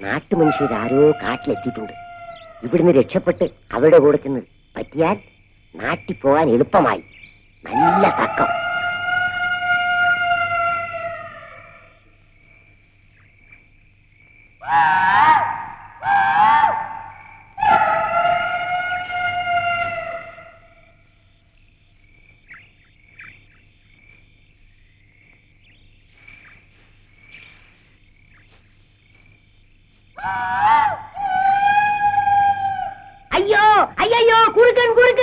നാട്ടുമനുഷ്യർ ആരോ കാട്ടിലെത്തിയിട്ടുണ്ട്. ഇവിടുന്ന് രക്ഷപ്പെട്ട് അവരുടെ കൂടെ ചെന്ന് പറ്റിയാൽ നാട്ടിൽ പോകാൻ എളുപ്പമായി. നല്ല തക്കം. അയ്യോ ஐயோ ஐயோ குறுக்கன் குறுக்கு